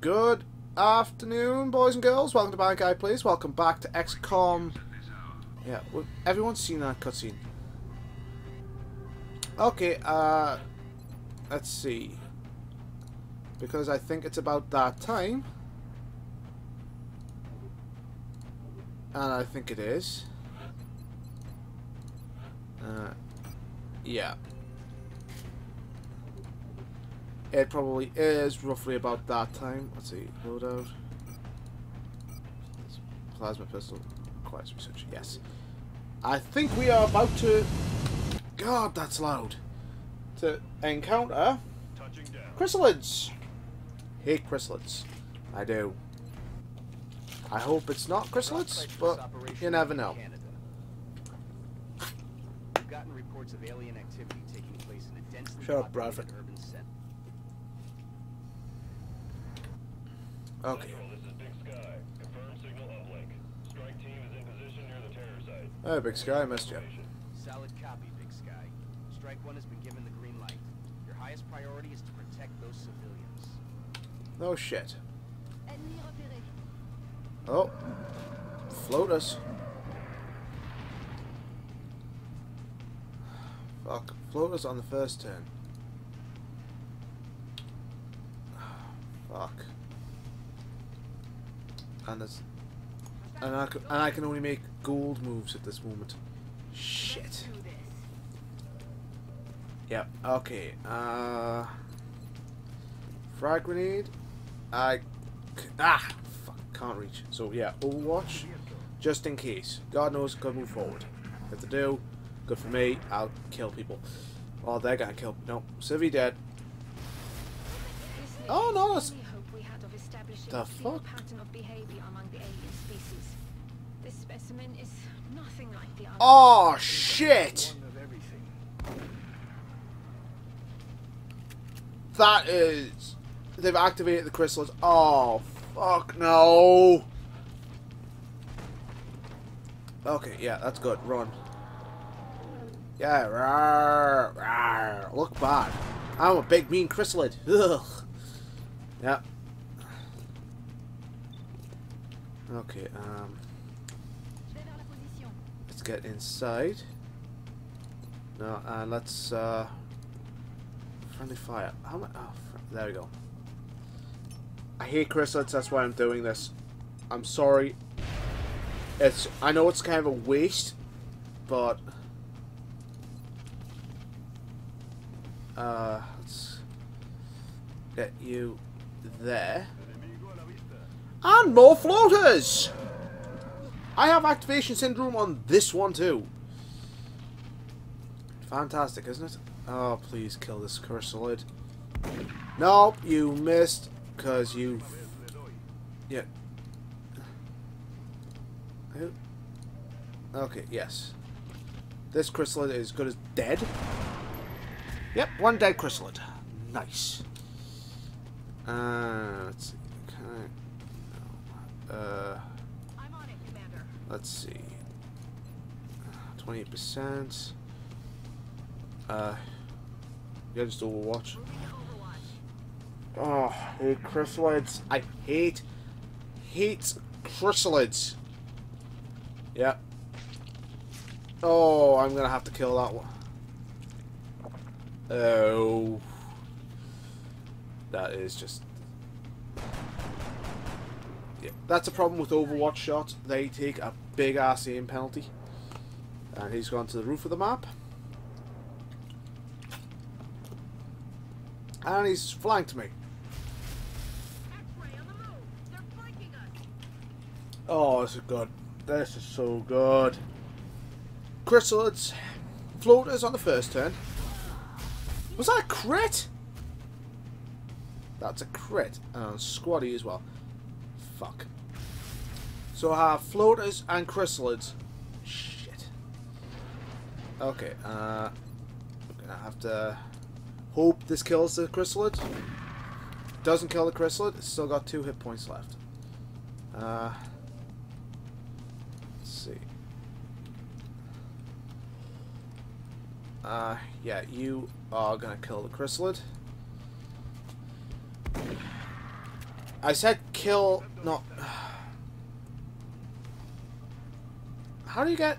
Good afternoon, boys and girls. Welcome to Bankai Plays. Welcome back to XCOM. Yeah, well, everyone's seen that cutscene. Okay, uh, let's see. Because I think it's about that time. And I think it is. Uh, yeah. It probably is roughly about that time. Let's see, loadout. Plasma pistol. Requires research. Yes. I think we are about to... God, that's loud. To encounter... Chrysalids. Hate chrysalids. I do. I hope it's not chrysalids, but you never know. We've gotten reports of alien activity taking place in a densely Shut up, Bradford. urban center. Okay. Central, this is Big Sky. Confirm signal uplink. Strike team is in position near the terror site. Oh, Big Sky, I missed you. Solid copy, Big Sky. Strike one has been given the green light. Your highest priority is to protect those civilians. No shit. Oh. Floaters. Fuck. Floaters on the first turn. Fuck. And there's... And I, can, and I can only make gold moves at this moment. Shit. Yep. Okay. Uh. Frag grenade. I. c- Ah. Fuck. Can't reach. So yeah. Overwatch. Just in case. God knows. Could move forward. If they do, good for me. I'll kill people. Oh, they're gonna kill. No. Civi dead. Oh, no, establishing The a fuck? pattern of behavior among the alien species. This specimen is nothing like the others. Oh shit! One of everything. That is. They've activated the crystals. Oh fuck no! Okay, yeah, that's good. Run. Yeah, rawr, rawr. look bad. I'm a big mean chrysalid. Ugh. Yeah. Okay, um, let's get inside. Now, and let's, uh, friendly fire. How much? Oh, there we go. I hate chrysalids, that's why I'm doing this. I'm sorry. It's, I know it's kind of a waste, but, uh, let's get you there. And more floaters! I have activation syndrome on this one too. Fantastic, isn't it? Oh, please kill this chrysalid. Nope, you missed, because you... Yeah. Okay, yes. This chrysalid is good as dead. Yep, one dead chrysalid. Nice. Uh, let's see. Can I... no. Uh... It, Let's see. Twenty-eight percent. Uh, yeah, just Overwatch. Oh, I hate chrysalids. I hate, hate chrysalids. Yeah. Oh, I'm gonna have to kill that one. Oh. That is just. Yeah, that's a problem with Overwatch shots. They take a big ass aim penalty. And he's gone to the roof of the map. And he's flanked me. Oh, this is good. This is so good. Chrysalids. Floaters on the first turn. Was that a crit? That's a crit. And on squaddy as well. Fuck. So I have floaters and chrysalids. Shit. Okay, uh... I'm gonna have to hope this kills the chrysalid. Doesn't kill the chrysalid, still got two hit points left. Uh... Let's see. Uh, yeah, you are gonna kill the chrysalid. I said kill, not... How do you get...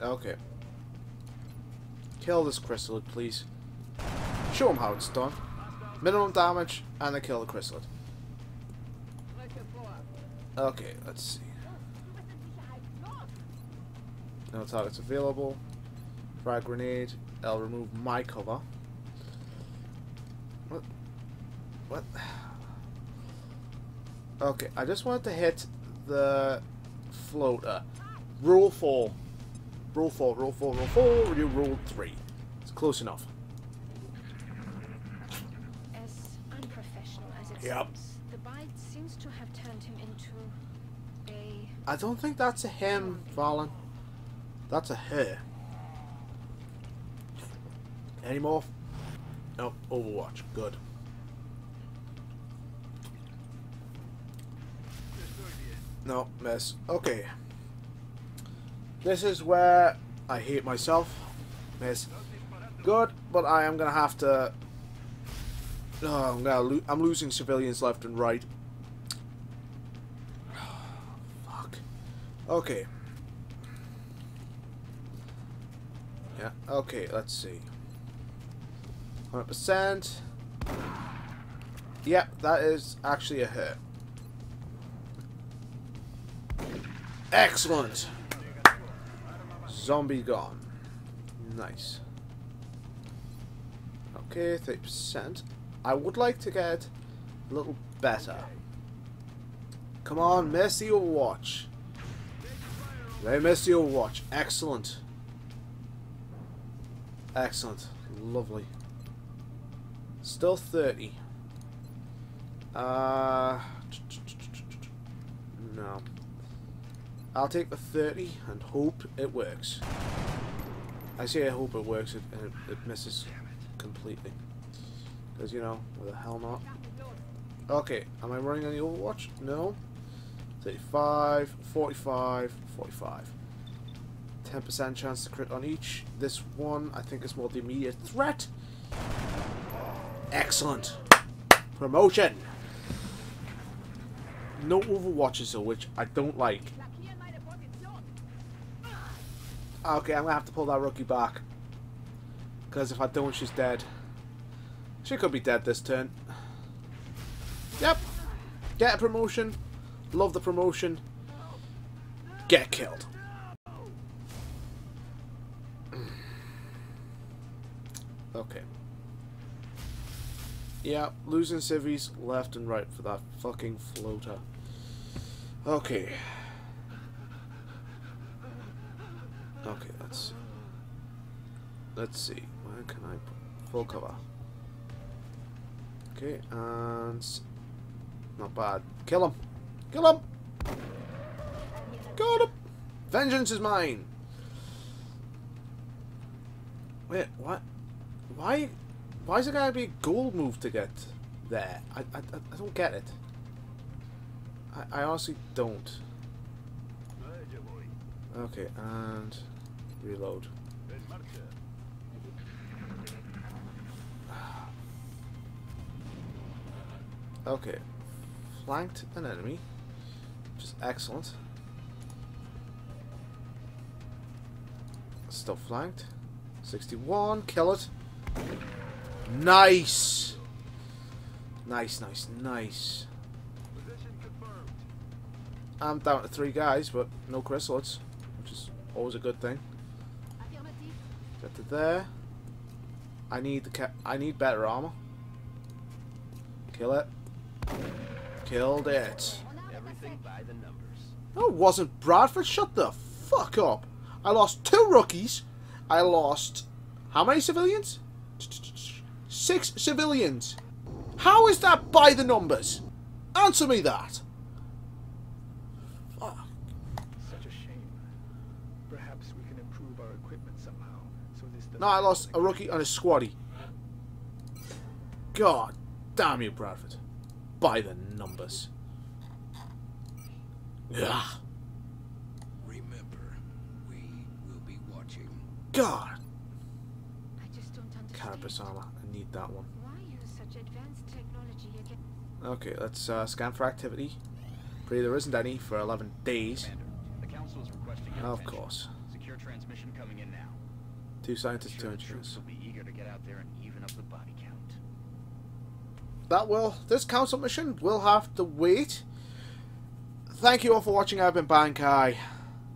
Okay. Kill this chrysalid, please. Show him how it's done. Minimum damage, and then kill the chrysalid. Okay, let's see. No targets available. Frag grenade. I'll remove my cover. What? What? Okay, I just wanted to hit the floater. Rule 4. Rule 4, rule 4, rule 4, you rule 3. It's close enough. As unprofessional as it Yep. seems, the bite seems to have turned him into a I don't think that's a him, Vahlen. That's a her. Any more? No, Overwatch. Good. No, miss. Okay. This is where I hate myself. Miss. Good, but I am gonna have to. Oh, I'm gonna. Lo I'm losing civilians left and right. Fuck. Okay. Yeah. Okay. Let's see. Hundred percent. Yep, that is actually a hit. Excellent. Zombie gone. Nice. Okay, 30%. I would like to get a little better. Come on, miss the watch. They missed the Overwatch. Excellent. Excellent. Lovely. Still 30. Uh, no. I'll take the 30 and hope it works. I say I hope it works, it, it, it misses completely. Because, you know, where the hell not? Okay, am I running any Overwatch? No. 35, 45, 45. 10% chance to crit on each. This one, I think, is more the immediate threat. Excellent. Promotion. No Overwatches, though, which I don't like. Okay, I'm gonna have to pull that rookie back. Because if I don't, she's dead. She could be dead this turn. Yep. Get a promotion. Love the promotion. Get killed. Okay. Yeah, losing civvies left and right for that fucking floater. Okay. Okay, let's see. Let's see. Where can I put full cover? Okay, and not bad. Kill him. Kill him. Got him. Vengeance is mine. Wait, what? Why? Why is it gotta be a gold move to get there? I I, I- I don't get it. I, I honestly don't. Okay, and reload. Okay, flanked an enemy, which is excellent. Still flanked. 61, kill it. Nice! Nice, nice, nice. I'm down to three guys, but no chrysalids, which is always a good thing. Get to there. I need the ca I need better armor. Kill it. Killed it. Everything by the numbers. No, it wasn't Bradford. Shut the fuck up. I lost two rookies. I lost how many civilians? Six civilians. How is that by the numbers? Answer me that. Fuck. Such a shame. Perhaps we can improve our equipment somehow, so this doesn't No, I lost a rookie and a squaddy. God damn you, Bradford. By the numbers. Ugh. Remember, we will be watching. God. I just don't understand. Carapace armor. I need that one. Why use such advanced technology again? Okay, let's uh, scan for activity. Pray there isn't any for 11 days. Commander, the Council is requesting Of course. Secure transmission coming in now. Two scientists, Sure two engineers. will be eager to get out there and even up the body count. That will, this council mission will have to wait. Thank you all for watching. I've been Bankai.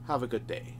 Have a good day.